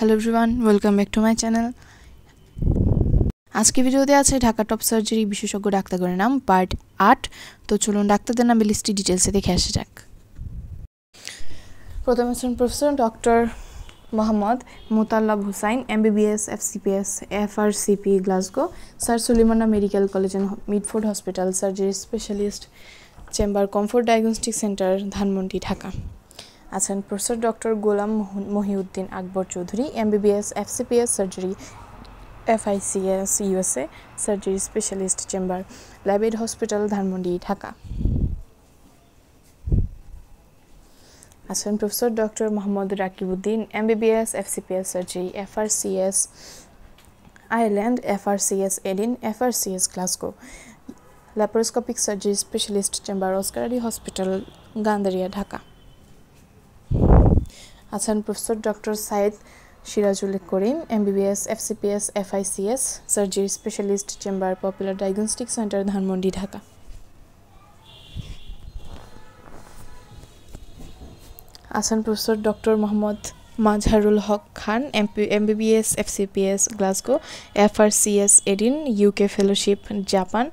Hello everyone welcome back to my channel আজকে ভিডিওতে আছে ঢাকা টপ সার্জারি বিশেষজ্ঞ ডাক্তারগণের নাম পার্ট আট। তো চলুন ডাক্তারদের নামে লিস্টটি ডিটেলসে দেখে আসা যাক। প্রথম আছেন professor doctor Mohammad Motallab Hussain MBBS FCPS FRCP Glasgow sir Salimullah medical college and Mitford hospital surgery specialist chamber comfort diagnostic centre Dhanmondi, Dhaka. আছেন professor doctor Golam Mohiuddin Akbar Chowdhury, MBBS, FCPS surgery, FICS USA surgery specialist chamber Labaid hospital, Dhanmondi, Dhaka. আছেন professor doctor Mohammad Rakibuddin, MBBS, FCPS surgery, FRCS Ireland, FRCS Edin, FRCS Glasgow. Laparoscopic surgery specialist chamber, অস্কারারি hospital Gandaria Dhaka. আছেন professor doctor Syed Sirajul Karim, MBBS, FCPS, FICS, surgery specialist, chamber, popular diagnostic centre, Dhanmondi, Dhaka. আছেন professor doctor Mohammad Mazharul Haque Khan, MP, MBBS, FCPS, Glasgow, FRCS, Edin, UK fellowship, Japan,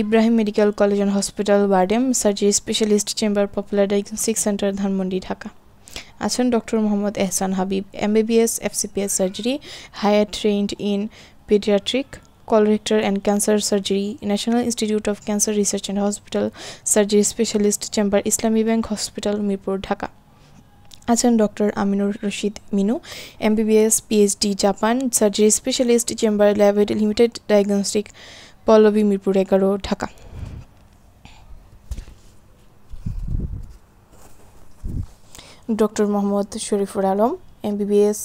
Ibrahim medical college and hospital, BIRDEM, surgery specialist, chamber, popular diagnostic centre, Dhanmondi, Dhaka. আছেন doctor Mohammad Ehsan Habib, MBBS, FCPS surgery, higher trained in paediatric colorectal and cancer surgery national institute of cancer research and hospital surgery specialist chamber Islami bank hospital, Mirpur, Dhaka. আছেন doctor Aminur Rashid Minu, MBBS, PhD, Japan, surgery specialist, chamber Labaid limited, diagnostic, Pallabi, Mirpur, এগারো, Dhaka. Doctor Mohammad Sharifur Alam MBBS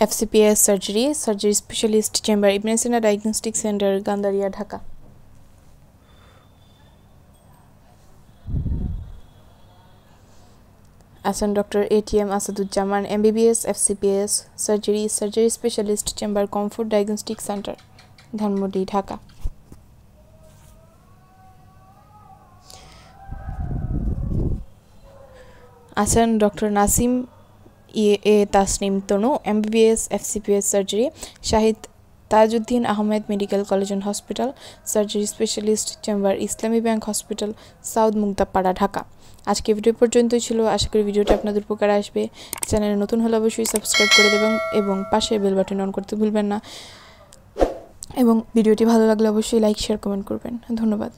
FCPS surgery surgery specialist chamber Ibn Sina diagnostic centre Gandaria Dhaka আছেন doctor ATM Asaduzzaman MBBS FCPS surgery surgery specialist chamber comfort diagnostic centre Dhanmondi Dhaka আছেন doctor Nasim ইয়ে A Tasnim Tanu, MBBS, FCPS surgery, Shahid Tajuddin Ahmed medical college and hospital, surgery specialist, chamber Islami bank hospital, south Mugdapara Dhaka. আজকে video পর্যন্তই ছিল। আশা করি ভিডিওটা আপনাদের উপকার আসবে। চ্যানেলে নতুন হলে অবশ্যই সাবস্ক্রাইব করে দেবেন এবং পাশে বেল বাটন অন করতে ভুলবেন না। এবং ভিডিওটি ভালো লাগলে অবশ্যই লাইক, শেয়ার, কমেন্ট করবেন। ধন্যবাদ।